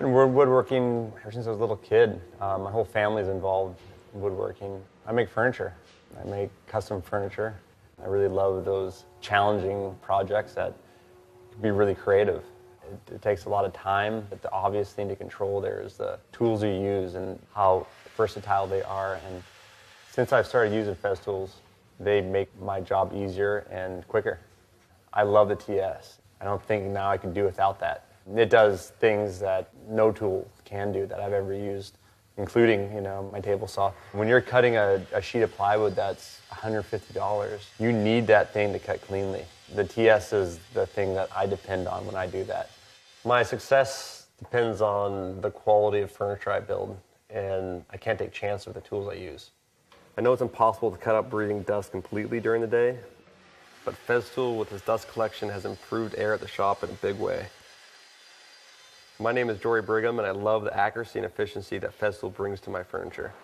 been woodworking ever since I was a little kid. Uh, my whole family's involved in woodworking. I make furniture. I make custom furniture. I really love those challenging projects that can be really creative. It, it takes a lot of time, but the obvious thing to control there is the tools you use and how versatile they are. And since I've started using Festools, they make my job easier and quicker. I love the TS. I don't think now I can do without that. It does things that no tool can do that I've ever used, including you know my table saw. When you're cutting a, a sheet of plywood that's $150, you need that thing to cut cleanly. The TS is the thing that I depend on when I do that. My success depends on the quality of furniture I build, and I can't take chances with the tools I use. I know it's impossible to cut out breathing dust completely during the day, but Festool with his dust collection has improved air at the shop in a big way. My name is Jory Brigham, and I love the accuracy and efficiency that Festool brings to my furniture.